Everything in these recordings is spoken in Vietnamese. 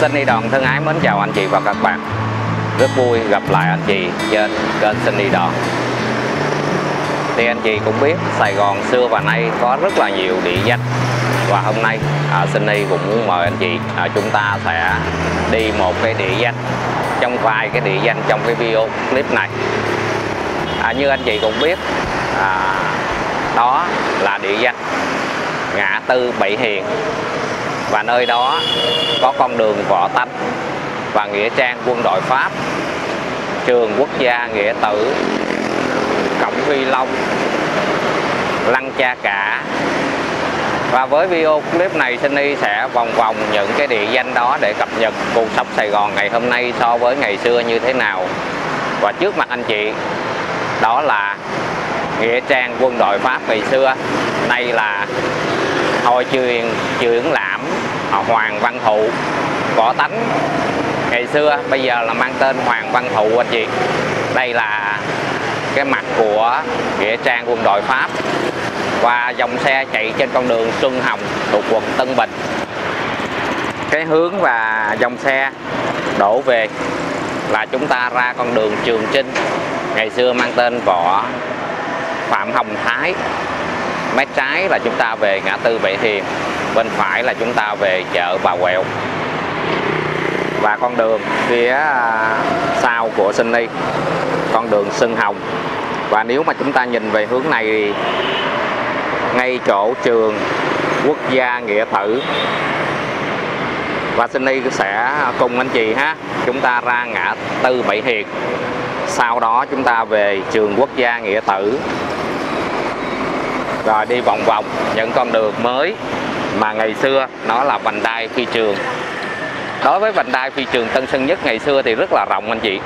Xin đi đoàn thân ái mến chào anh chị và các bạn. Rất vui gặp lại anh chị trên kênh Xinh đi đoàn. Thì anh chị cũng biết Sài Gòn xưa và nay có rất là nhiều địa danh. Và hôm nay à, đi cũng muốn mời anh chị à, Chúng ta sẽ đi một cái địa danh Trong vài cái địa danh trong cái video clip này. À, Như anh chị cũng biết à, Đó là địa danh ngã tư Bảy Hiền. Và nơi đó có con đường Võ Tánh và nghĩa trang quân đội Pháp, trường quốc gia nghĩa tử, cổng Huy Long, lăng cha cả. Và với video clip này Sunny sẽ vòng vòng những cái địa danh đó để cập nhật cuộc sống Sài Gòn ngày hôm nay so với ngày xưa như thế nào. Và trước mặt anh chị, đó là nghĩa trang quân đội Pháp ngày xưa. Nay là hội truyền trưởng lãm. Ờ, Hoàng Văn Thụ, Võ Tánh. Ngày xưa, bây giờ là mang tên Hoàng Văn Thụ anh chị. Đây là cái mặt của nghĩa trang quân đội Pháp. Và dòng xe chạy trên con đường Xuân Hồng thuộc quận Tân Bình. Cái hướng và dòng xe đổ về là chúng ta ra con đường Trường Trinh. Ngày xưa mang tên võ Phạm Hồng Thái. Mé trái là chúng ta về ngã tư Bảy Hiền bên phải là chúng ta về chợ Bà Quẹo. Và con đường phía à, sau của Sinh Ly, con đường Sưng Hồng. Và nếu mà chúng ta nhìn về hướng này thì ngay chỗ trường quốc gia nghĩa tử và Sinh Ly sẽ cùng anh chị ha chúng ta ra ngã tư Bảy Hiền sau đó chúng ta về trường quốc gia nghĩa tử rồi đi vòng vòng những con đường mới mà ngày xưa nó là vành đai phi trường. Đối với vành đai phi trường Tân Sơn Nhất ngày xưa thì rất là rộng anh chị.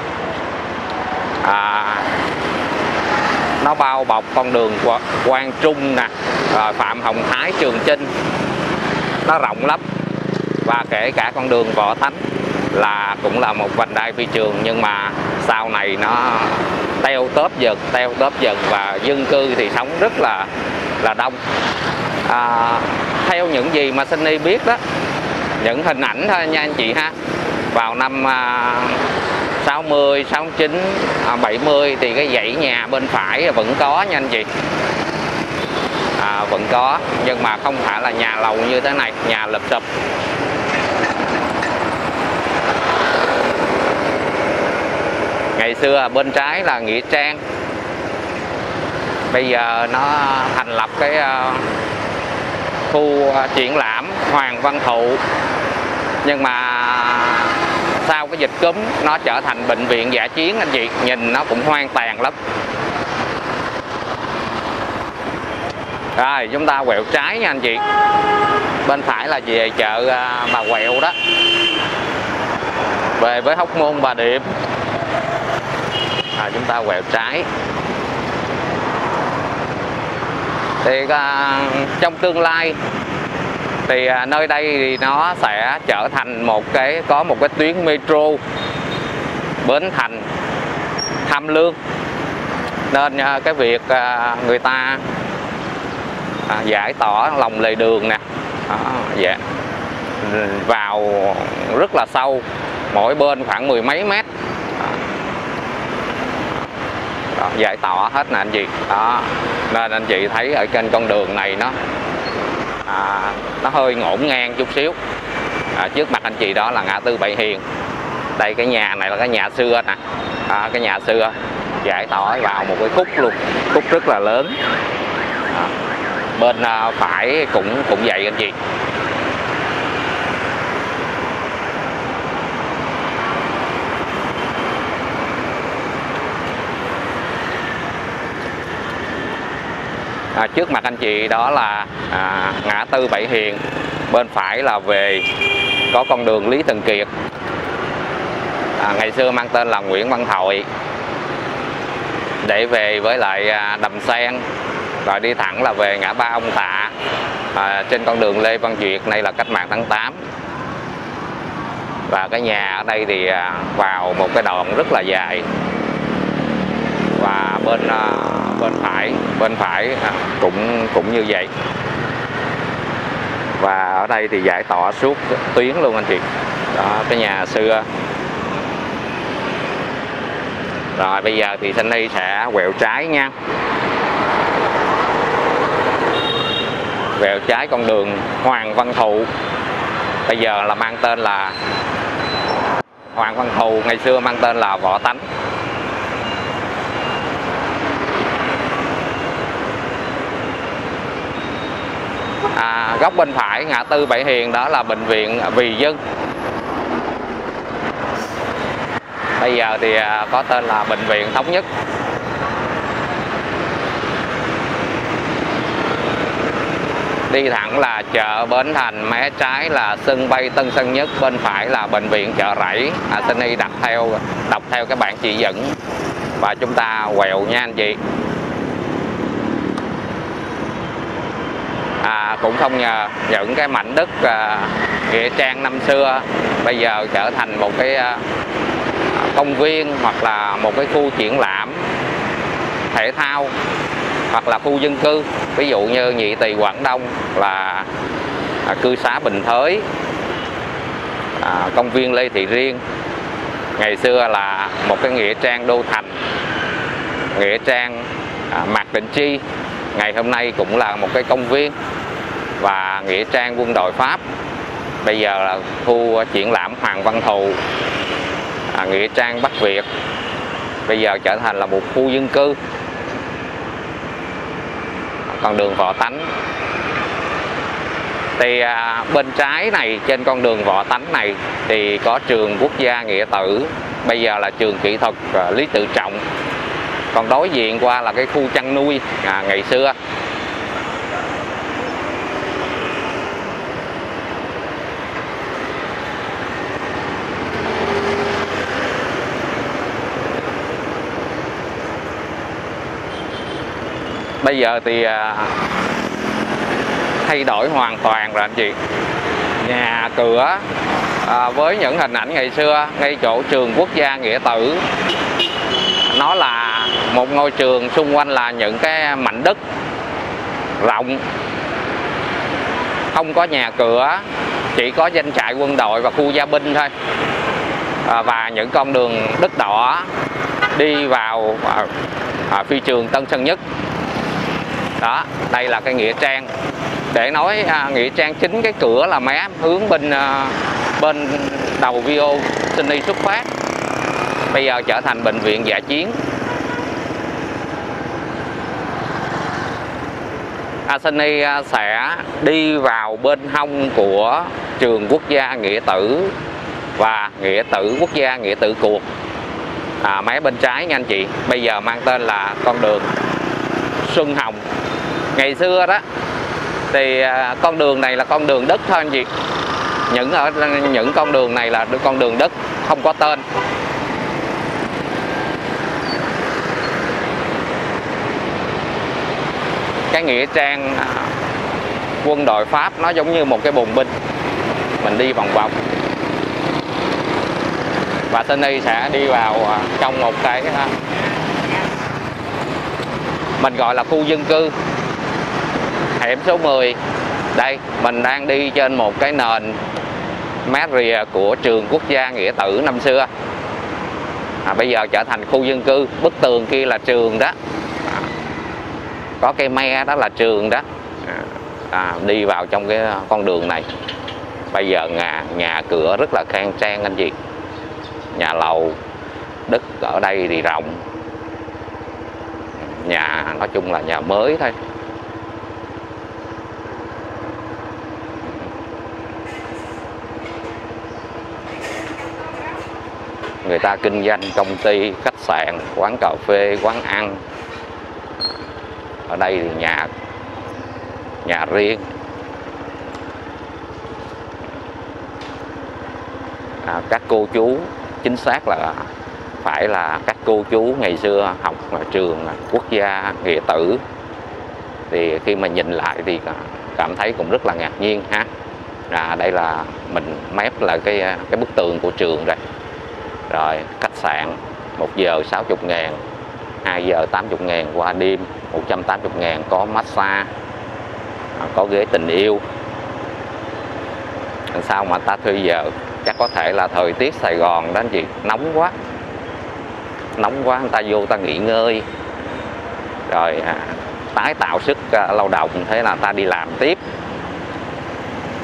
À, nó bao bọc con đường Quang Trung nè rồi Phạm Hồng Thái Trường Chinh. Nó rộng lắm. Và kể cả con đường Võ Thánh là cũng là một vành đai phi trường nhưng mà sau này nó teo tóp dần teo tóp dần và dân cư thì sống rất là là đông. À, theo những gì mà Sunny biết đó. Những hình ảnh thôi nha anh chị ha. Vào năm à, 60, 69, à, 70 thì cái dãy nhà bên phải vẫn có nha anh chị. À, vẫn có nhưng mà không phải là nhà lầu như thế này nhà lụp sụp ngày xưa bên trái là nghĩa trang. Bây giờ nó thành lập cái uh, khu à, triển lãm Hoàng Văn Thụ. Nhưng mà sau cái dịch cúm nó trở thành bệnh viện giả chiến anh chị nhìn nó cũng hoang tàn lắm. Rồi chúng ta quẹo trái nha anh chị. Bên phải là về chợ à, bà quẹo đó. Về với hóc môn bà điểm à, chúng ta quẹo trái thì à, trong tương lai thì à, nơi đây thì nó sẽ trở thành một cái có một cái tuyến metro Bến Thành Tham Lương. Nên à, cái việc người ta giải tỏa lòng lề đường nè à, dạ vào rất là sâu mỗi bên khoảng mười mấy mét đó, giải tỏa hết nè anh chị. Đó. Nên anh chị thấy ở trên con đường này nó à, nó hơi ngổn ngang chút xíu. À, trước mặt anh chị đó là ngã tư Bảy Hiền. Đây cái nhà này là cái nhà xưa nè. À, cái nhà xưa. Giải tỏa vào một cái khúc luôn. Khúc rất là lớn. À, bên à, phải cũng cũng vậy anh chị. À, trước mặt anh chị đó là à, ngã tư Bảy Hiền bên phải là về có con đường Lý Thường Kiệt. À, ngày xưa mang tên là Nguyễn Văn Thội. Để về với lại à, Đầm Sen rồi đi thẳng là về ngã ba ông Tạ à, trên con đường Lê Văn Duyệt nay là cách mạng tháng 8 và cái nhà ở đây thì à, vào một cái đoạn rất là dài. Và bên à, bên phải bên phải à, cũng cũng như vậy. Và ở đây thì giải tỏa suốt tuyến luôn anh chị. Đó cái nhà xưa. Rồi bây giờ thì Sunny sẽ quẹo trái nha. Quẹo trái con đường Hoàng Văn Thụ. Bây giờ là mang tên là Hoàng Văn Thụ ngày xưa mang tên là Võ Tánh. À, góc bên phải ngã tư Bảy Hiền đó là bệnh viện Vì Dân. Bây giờ thì à, có tên là bệnh viện Thống Nhất. Đi thẳng là chợ Bến Thành mé trái là sân bay Tân Sơn Nhất bên phải là bệnh viện chợ Rẫy. À, xin y đặt theo đọc theo cái bảng chỉ dẫn. Và chúng ta quẹo nha anh chị. À, cũng không nhờ những cái mảnh đất à, nghĩa trang năm xưa. Bây giờ trở thành một cái à, công viên hoặc là một cái khu triển lãm thể thao hoặc là khu dân cư. Ví dụ như nhị tỳ quảng đông là à, cư xá bình thới à, công viên lê thị riêng. Ngày xưa là một cái nghĩa trang đô thành nghĩa trang à, mạc định chi ngày hôm nay cũng là một cái công viên và nghĩa trang quân đội pháp. Bây giờ là khu triển lãm hoàng văn thụ à, nghĩa trang bắc việt. Bây giờ trở thành là một khu dân cư. Con đường võ tánh. Thì à, bên trái này trên con đường võ tánh này thì có trường quốc gia nghĩa tử. Bây giờ là trường kỹ thuật à, lý tự trọng còn đối diện qua là cái khu chăn nuôi à, ngày xưa. Bây giờ thì à, thay đổi hoàn toàn rồi anh chị. Nhà cửa à, với những hình ảnh ngày xưa ngay chỗ trường quốc gia nghĩa tử. Nó là một ngôi trường xung quanh là những cái mảnh đất rộng. Không có nhà cửa chỉ có danh trại quân đội và khu gia binh thôi. À, và những con đường đất đỏ đi vào à, à, phi trường Tân Sơn Nhất. Đó đây là cái nghĩa trang. Để nói à, nghĩa trang chính cái cửa là mé hướng bên à, bên đầu video xin đi xuất phát. Bây giờ trở thành bệnh viện giả chiến. Asani à, sẽ đi vào bên hông của trường quốc gia nghĩa tử và nghĩa tử quốc gia nghĩa tử cuộc à, mé bên trái nha anh chị. Bây giờ mang tên là con đường Xuân Hồng. Ngày xưa đó thì à, con đường này là con đường đất thôi anh chị. Những ở những con đường này là con đường đất không có tên. Cái nghĩa trang à, quân đội pháp nó giống như một cái bồn binh. Mình đi vòng vòng. Và tony sẽ đi vào à, trong một cái à, mình gọi là khu dân cư. Hẻm số 10 đây mình đang đi trên một cái nền mát rìa của trường quốc gia nghĩa tử năm xưa. À, bây giờ trở thành khu dân cư. Bức tường kia là trường đó có cây me đó là trường đó. À, à, đi vào trong cái con đường này. Bây giờ nhà nhà cửa rất là khang trang anh chị. Nhà lầu đất ở đây thì rộng. Nhà nói chung là nhà mới thôi. Người ta kinh doanh công ty khách sạn quán cà phê quán ăn ở đây thì nhà nhà riêng. À, các cô chú chính xác là phải là các cô chú ngày xưa học ở trường quốc gia nghĩa tử. Thì khi mà nhìn lại thì cảm thấy cũng rất là ngạc nhiên ha. À, đây là mình mép là cái cái bức tường của trường rồi rồi khách sạn 1 giờ 60 ngàn 2 giờ 80 ngàn qua đêm. 180 ngàn có massage à, có ghế tình yêu. Làm sao mà ta thuê giờ? Chắc có thể là thời tiết Sài Gòn đó anh chị nóng quá. Nóng quá người ta vô ta nghỉ ngơi. Rồi à, tái tạo sức à, lao động thế là ta đi làm tiếp.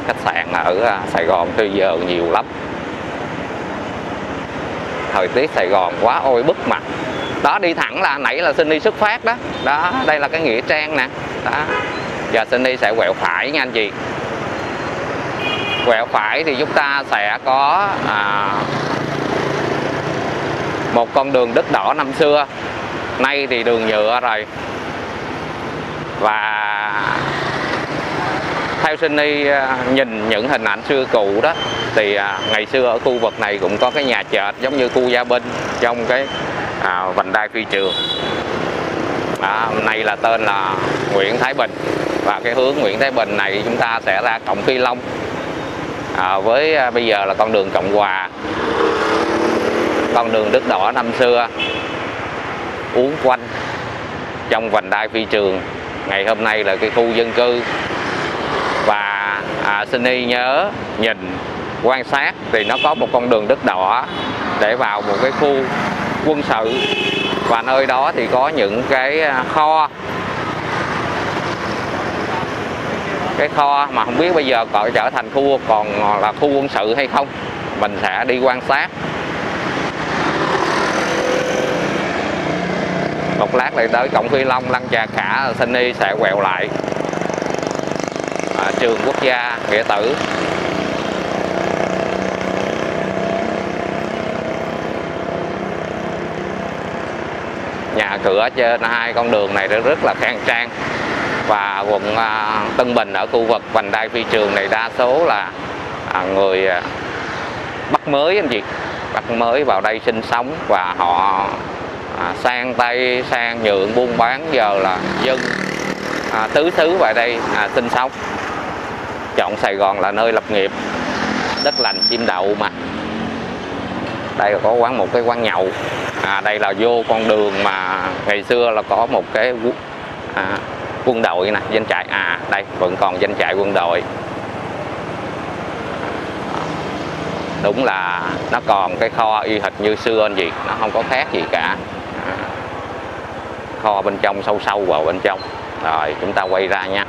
Khách sạn ở à, Sài Gòn thuê giờ nhiều lắm. Thời tiết Sài Gòn quá ôi bức mặt đó đi thẳng là nãy là sinh đi xuất phát đó. Đó đây là cái nghĩa trang nè. Đó. Giờ sinh đi sẽ quẹo phải nha anh chị. Quẹo phải thì chúng ta sẽ có à, một con đường đất đỏ năm xưa. Nay thì đường nhựa rồi. Và theo sinh đi à, nhìn những hình ảnh xưa cũ đó thì à, ngày xưa ở khu vực này cũng có cái nhà chợ giống như khu gia binh trong cái à, vành đai phi trường. À, Đó, nay là tên là Nguyễn Thái Bình. Và cái hướng Nguyễn Thái Bình này chúng ta sẽ ra cổng Phi Long. À, với à, bây giờ là con đường Cộng Hòa. Con đường đất đỏ năm xưa. Uốn quanh trong vành đai phi trường. Ngày hôm nay là cái khu dân cư. Và à, xin y nhớ nhìn quan sát thì nó có một con đường đất đỏ để vào một cái khu quân sự. Và nơi đó thì có những cái à, kho. Cái kho mà không biết bây giờ có trở thành khu còn là khu quân sự hay không mình sẽ đi quan sát. Một lát lại tới cổng phi long lăng trà cả sunny sẽ quẹo lại. À, trường quốc gia nghĩa tử. Nhà cửa trên hai con đường này rất là khang trang. Và quận à, Tân Bình ở khu vực vành đai phi trường này đa số là à, người à, mới anh chị. Bắt mới vào đây sinh sống và họ à, sang tay sang nhượng buôn bán giờ là dân à, tứ xứ vào đây à, sinh sống. Chọn Sài Gòn là nơi lập nghiệp đất lành chim đậu mà đây là có quán một cái quán nhậu. À, đây là vô con đường mà ngày xưa là có một cái à, quân đội nè danh trại. À đây vẫn còn danh trại quân đội. Đúng là nó còn cái kho y hệt như xưa anh gì nó không có khác gì cả. À, kho bên trong sâu sâu vào bên trong. Rồi chúng ta quay ra nha.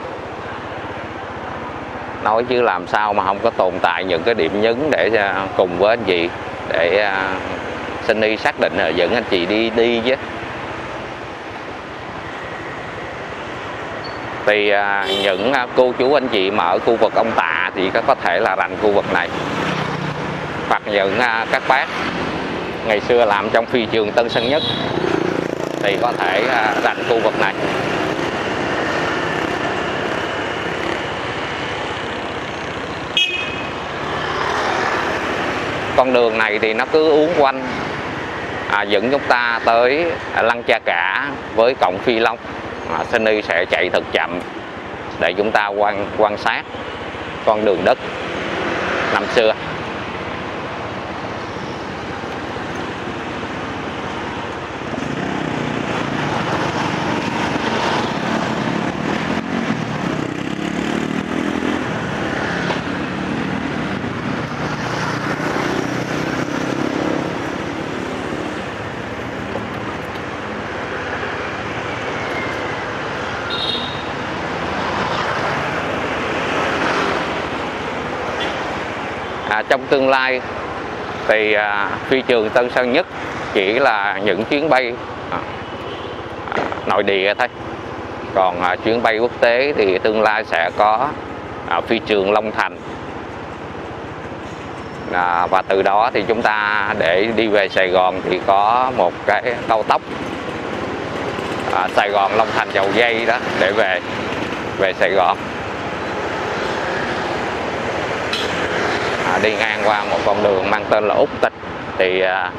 Nói chứ làm sao mà không có tồn tại những cái điểm nhấn để à, cùng với anh chị để à, xin đi xác định là dẫn anh chị đi đi chứ. Thì à, những à, cô chú anh chị mà ở khu vực ông Tạ thì có thể là rành khu vực này. Hoặc những à, các bác ngày xưa làm trong phi trường Tân Sơn Nhất thì có thể rành khu vực này. Con đường này thì nó cứ uốn quanh. À, dẫn chúng ta tới Lăng Cha Cả với cổng Phi Long. À, Sunny sẽ chạy thật chậm để chúng ta quan quan sát con đường đất năm xưa. Trong tương lai thì à, phi trường Tân Sơn Nhất chỉ là những chuyến bay à, nội địa thôi. Còn à, chuyến bay quốc tế thì tương lai sẽ có phi trường Long Thành. À, và từ đó thì chúng ta để đi về Sài Gòn thì có một cái cao tốc à, Sài Gòn Long Thành dầu dây đó để về về Sài Gòn. À, đi ngang qua một con đường mang tên là Úc Tịch. Thì à,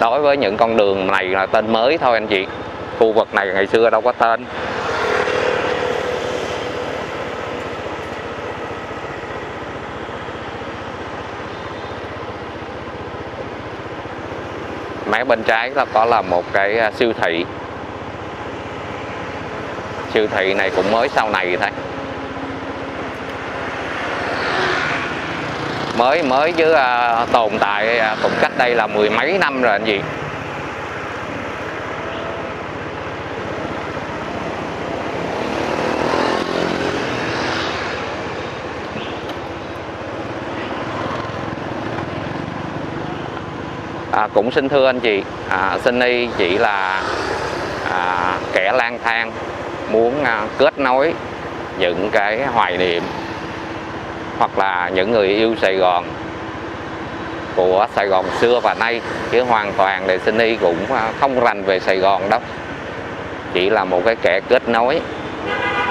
đối với những con đường này là tên mới thôi anh chị. Khu vực này ngày xưa đâu có tên. Mé bên trái là có là một cái à, siêu thị. Siêu thị này cũng mới sau này thôi. Mới mới chứ à, tồn tại à, cũng cách đây là mười mấy năm rồi anh chị. À, cũng xin thưa anh chị à, Sunny chỉ là à, kẻ lang thang muốn à, kết nối những cái hoài niệm hoặc là những người yêu Sài Gòn của Sài Gòn xưa và nay chứ hoàn toàn đề sinh y cũng à, không rành về Sài Gòn đâu. Chỉ là một cái kẻ kết nối.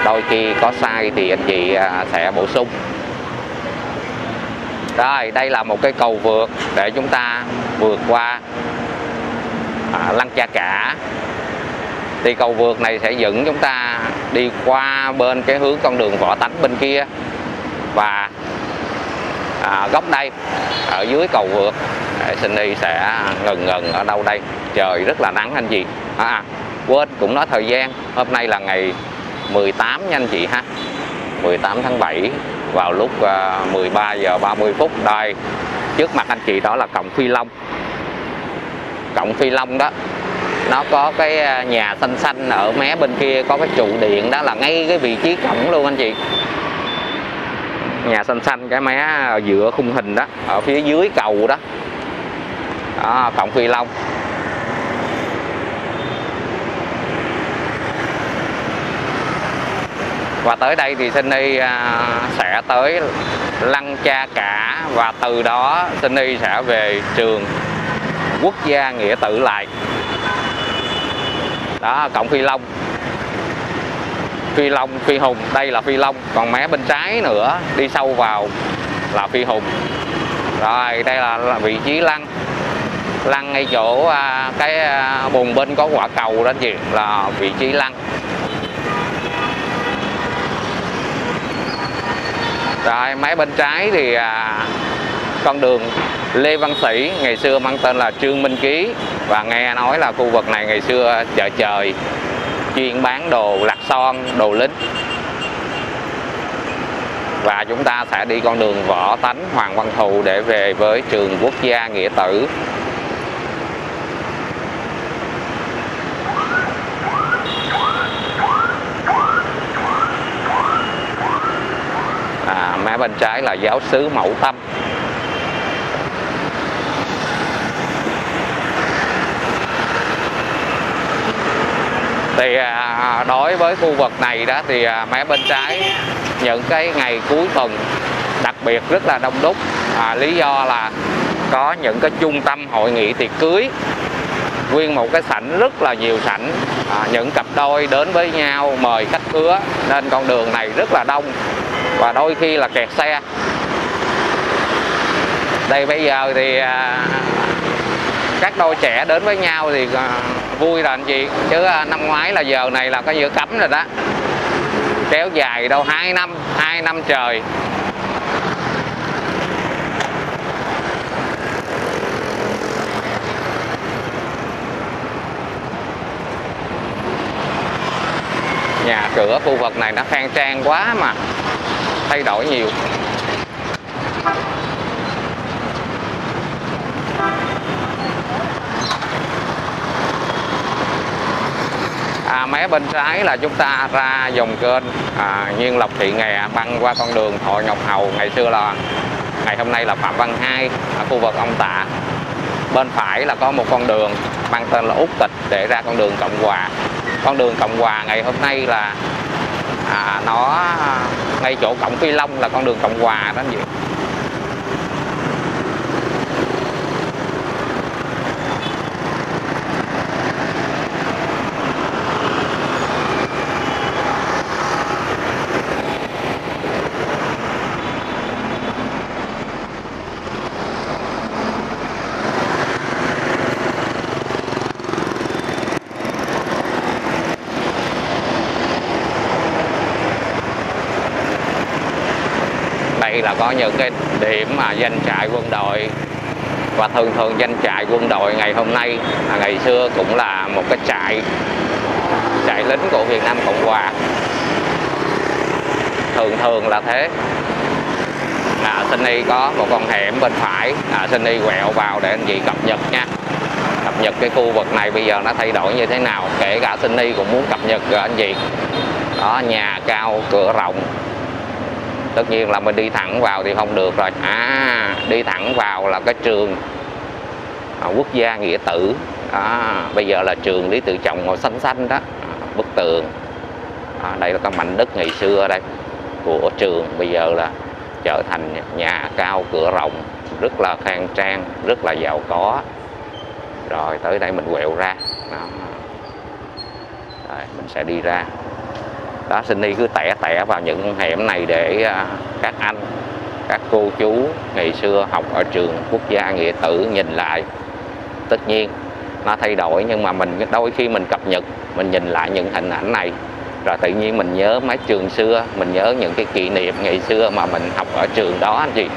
Đôi khi có sai thì anh chị à, sẽ bổ sung. Rồi đây là một cái cầu vượt để chúng ta vượt qua à, lăng cha cả. Thì cầu vượt này sẽ dẫn chúng ta đi qua bên cái hướng con đường võ tánh bên kia. Và à, góc đây ở dưới cầu vượt à, Sunny sẽ ngần ngần ở đâu đây? Trời rất là nắng anh chị. À, à quên cũng nói thời gian hôm nay là ngày 18 nha anh chị ha. 18 tháng 7 vào lúc à, 13 giờ 30 phút. Đây trước mặt anh chị đó là cổng Phi Long. Cổng Phi Long đó nó có cái nhà xanh xanh ở mé bên kia có cái trụ điện đó là ngay cái vị trí cổng luôn anh chị nhà xanh xanh cái mé giữa khung hình đó ở phía dưới cầu đó. Đó cổng Phi Long và tới đây thì Sunny à, sẽ tới Lăng Cha Cả và từ đó Sunny sẽ về trường quốc gia nghĩa tử lại đó cổng Phi Long Phi Long Phi Hùng. Đây là Phi Long. Còn mé bên trái nữa đi sâu vào là Phi Hùng. Rồi đây là, là vị trí lăng lăng ngay chỗ à, cái à, bùng bên có quả cầu đó chị là vị trí lăng rồi máy bên trái thì à, con đường Lê Văn Sĩ ngày xưa mang tên là Trương Minh Ký. Và nghe nói là khu vực này ngày xưa chợ trời chuyên bán đồ lạc son, đồ lính. Và chúng ta sẽ đi con đường Võ Tánh Hoàng Văn Thụ để về với trường quốc gia Nghĩa Tử. À, mé bên trái là giáo sứ Mẫu Tâm. Thì à, đối với khu vực này đó thì à, mé bên trái những cái ngày cuối tuần đặc biệt rất là đông đúc. À, lý do là có những cái trung tâm hội nghị tiệc cưới nguyên một cái sảnh rất là nhiều sảnh à, những cặp đôi đến với nhau mời khách khứa nên con đường này rất là đông và đôi khi là kẹt xe. Đây bây giờ thì à, các đôi trẻ đến với nhau thì à, vui rồi anh chị chứ à, năm ngoái là giờ này là có giữa cấm rồi đó. Kéo dài đâu 2 năm 2 năm trời. Nhà cửa khu vực này nó khang trang quá mà, thay đổi nhiều. À, mé bên trái là chúng ta ra dòng kênh à, Nhiên Lộc Thị Nghè băng qua con đường Thọ Ngọc Hầu. Ngày xưa là ngày hôm nay là Phạm Văn Hai ở khu vực ông Tạ. Bên phải là có một con đường mang tên là Út Tịch để ra con đường Cộng Hòa. Con đường Cộng Hòa ngày hôm nay là à, nó ngay chỗ cổng Phi Long là con đường Cộng Hòa đó anh chị. Là có những cái điểm mà danh trại quân đội và thường thường danh trại quân đội ngày hôm nay là ngày xưa cũng là một cái trại trại lính của Việt Nam Cộng Hòa. Thường thường là thế. À, à, Sunny có một con hẻm bên phải. À, Sunny quẹo vào để anh chị cập nhật nha. Cập nhật cái khu vực này bây giờ nó thay đổi như thế nào kể cả Sunny cũng muốn cập nhật rồi anh chị. Đó nhà cao cửa rộng tất nhiên là mình đi thẳng vào thì không được rồi. À đi thẳng vào là cái trường à, quốc gia nghĩa tử. Đó, bây giờ là trường lý tự trọng màu xanh xanh đó. À, bức tường. À, đây là cái mảnh đất ngày xưa đây của trường. Bây giờ là trở thành nhà cao cửa rộng rất là khang trang rất là giàu có. Rồi tới đây mình quẹo ra. Đó. Đấy, mình sẽ đi ra đó sinh đi cứ tẻ tẻ vào những hẻm này để à, các anh các cô chú ngày xưa học ở trường quốc gia nghĩa tử nhìn lại. Tất nhiên nó thay đổi nhưng mà mình đôi khi mình cập nhật mình nhìn lại những hình ảnh này. Rồi tự nhiên mình nhớ mấy trường xưa mình nhớ những cái kỷ niệm ngày xưa mà mình học ở trường đó anh chị.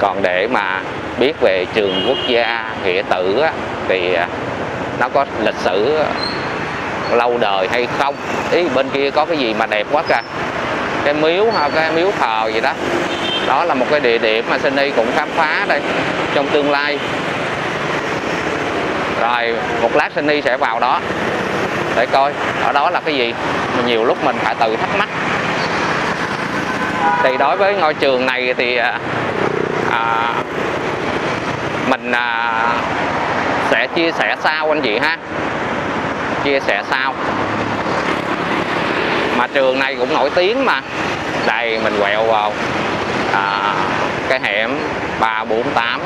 Còn để mà biết về trường quốc gia nghĩa tử á, thì à, nó có lịch sử lâu đời hay không? Ý bên kia có cái gì mà đẹp quá kìa. Cái miếu ha cái miếu thờ gì đó. Đó là một cái địa điểm mà Sunny cũng khám phá đây trong tương lai. Rồi một lát Sunny sẽ vào đó để coi. Ở đó là cái gì? Mà nhiều lúc mình phải tự thắc mắc. Thì đối với ngôi trường này thì à, à mình à, sẽ chia sẻ sau anh chị ha? Chia sẻ sau. Mà trường này cũng nổi tiếng mà. Đây mình quẹo vào à, cái hẻm 348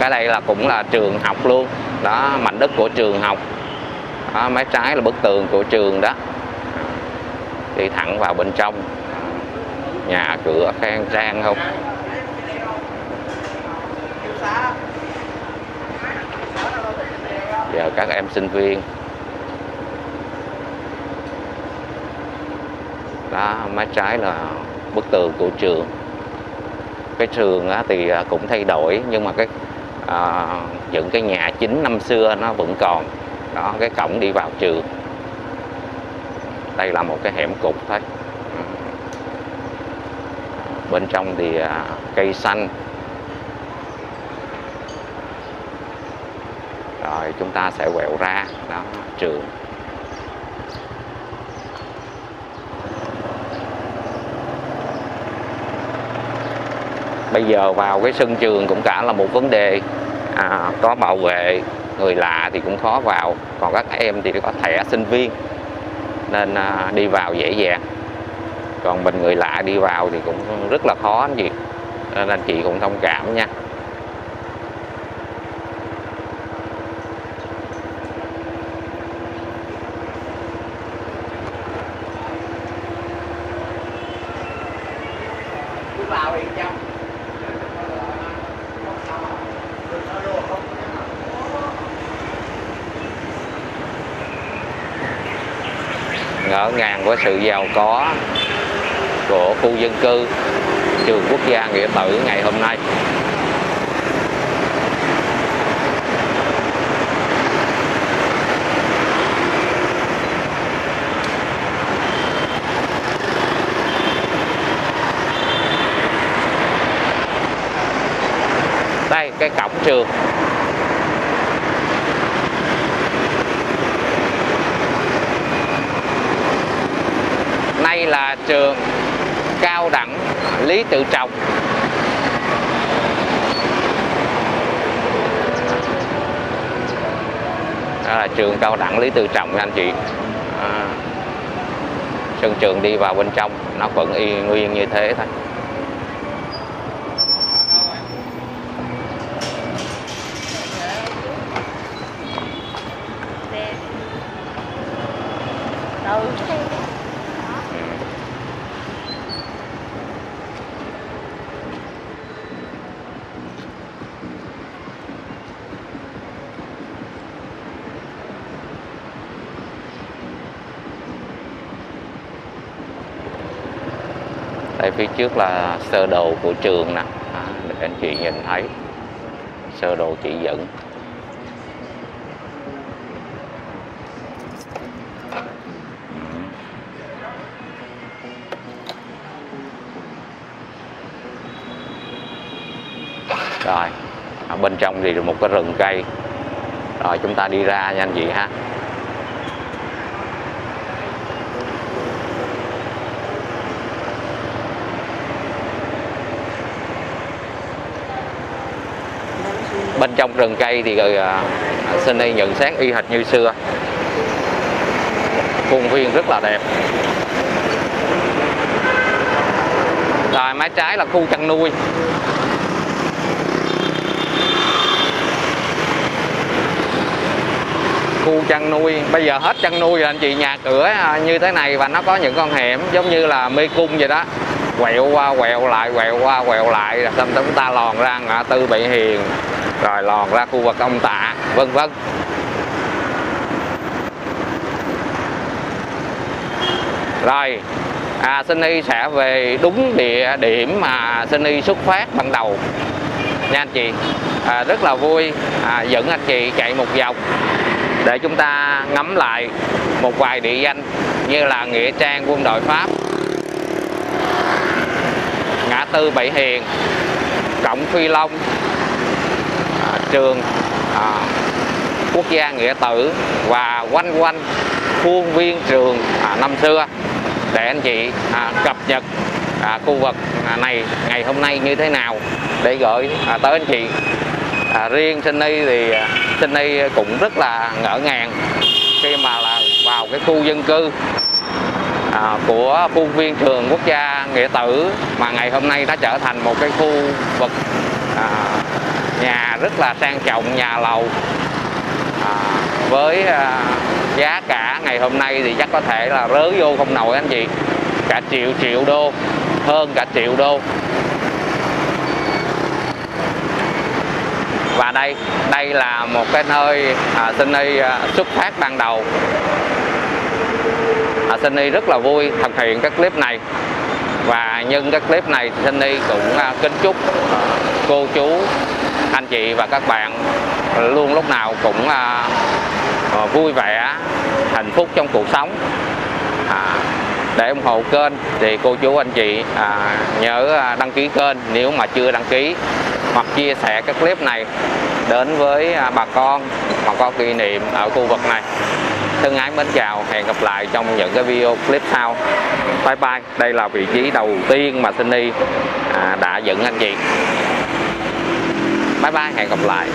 cái đây là cũng là trường học luôn. Đó mảnh đất của trường học. Đó, mái trái là bức tường của trường đó. Đi thẳng vào bên trong. Nhà cửa khang trang không giờ các em sinh viên. Đó mái trái là bức tường của trường. Cái trường á, thì à, cũng thay đổi nhưng mà cái à, những cái nhà chính năm xưa nó vẫn còn. Đó cái cổng đi vào trường. Đây là một cái hẻm cục thôi. Bên trong thì à, cây xanh. Rồi chúng ta sẽ quẹo ra. Đó trường. Bây giờ vào cái sân trường cũng cả là một vấn đề. À, có bảo vệ người lạ thì cũng khó vào. Còn các em thì có thẻ sinh viên. Nên à, đi vào dễ dàng. Còn mình người lạ đi vào thì cũng rất là khó anh chị. Nên anh chị cũng thông cảm nha. Của sự giàu có của khu dân cư, trường quốc gia nghĩa tử ngày hôm nay. Đây, cái cổng trường nay là trường cao đẳng Lý Tự Trọng. Đó là trường cao đẳng Lý Tự Trọng nha anh chị. À, sân trường đi vào bên trong nó vẫn y nguyên như thế thôi. đây phía trước là sơ đồ của trường nè. À, để anh chị nhìn thấy. Sơ đồ chỉ dẫn. Rồi ở bên trong thì một cái rừng cây. Rồi chúng ta đi ra nha anh chị ha. Bên trong rừng cây thì ừ, à, uh, Sunny nhận xét y hệt như xưa. Khuôn viên rất là đẹp. Rồi mái trái là khu chăn nuôi. Khu chăn nuôi bây giờ hết chăn nuôi rồi anh chị nhà cửa à, như thế này và nó có những con hẻm giống như là mê cung vậy đó. Quẹo qua quẹo lại quẹo qua quẹo lại xong chúng ta lòn ra ngã tư bị hiền rồi lòn ra khu vực ông tạ vân vân. Rồi à, Sunny sẽ về đúng địa điểm mà Sunny xuất phát ban đầu. Nha anh chị à, rất là vui à, dẫn anh chị chạy một vòng. Để chúng ta ngắm lại một vài địa danh như là nghĩa trang quân đội Pháp ngã tư Bảy Hiền cổng Phi Long trường à, quốc gia nghĩa tử và quanh quanh khuôn viên trường à, năm xưa. Để anh chị à, cập nhật à, khu vực à, này ngày hôm nay như thế nào để gửi à, tới anh chị. À, riêng Sunny thì à, sinh y cũng rất là ngỡ ngàng khi mà là vào cái khu dân cư à, của khuôn viên trường quốc gia nghĩa tử mà ngày hôm nay đã trở thành một cái khu vực à, nhà rất là sang trọng nhà lầu. À, với à, giá cả ngày hôm nay thì chắc có thể là rớ vô không nổi anh chị. Cả triệu triệu đô hơn cả triệu đô. Và đây đây là một cái nơi à, Sunny à, xuất phát ban đầu. À, Sunny rất là vui thực hiện các clip này. Và nhân các clip này Sunny cũng à, kính chúc à, cô chú anh chị và các bạn luôn lúc nào cũng à, à, vui vẻ hạnh phúc trong cuộc sống. À, để ủng hộ kênh thì cô chú anh chị à, nhớ à, đăng ký kênh nếu mà chưa đăng ký hoặc chia sẻ các clip này đến với à, bà con mà có kỷ niệm ở khu vực này. Thân ái mến chào hẹn gặp lại trong những cái video clip sau. Bye bye đây là vị trí đầu tiên mà Sunny à, đã dẫn anh chị bye bye hẹn gặp lại.